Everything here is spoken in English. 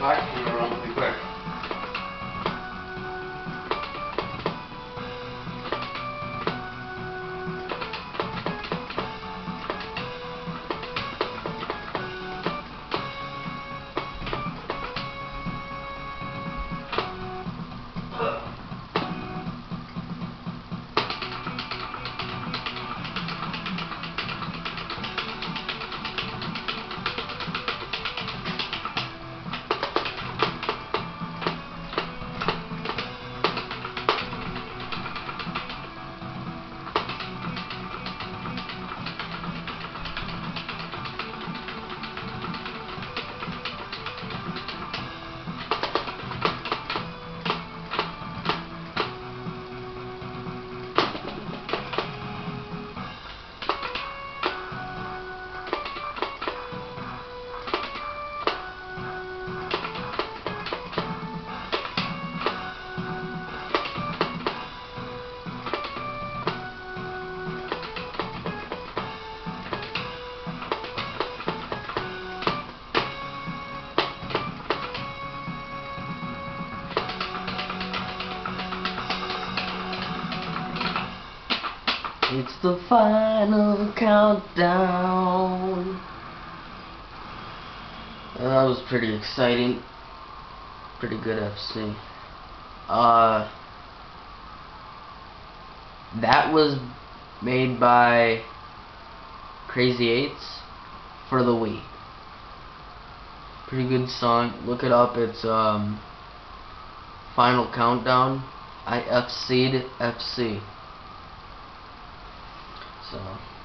back and It's the final countdown. That was pretty exciting. Pretty good FC. Uh, that was made by Crazy Ei8hts for the Wii. Pretty good song. Look it up. It's um Final Countdown. I FC'd FC. 怎么？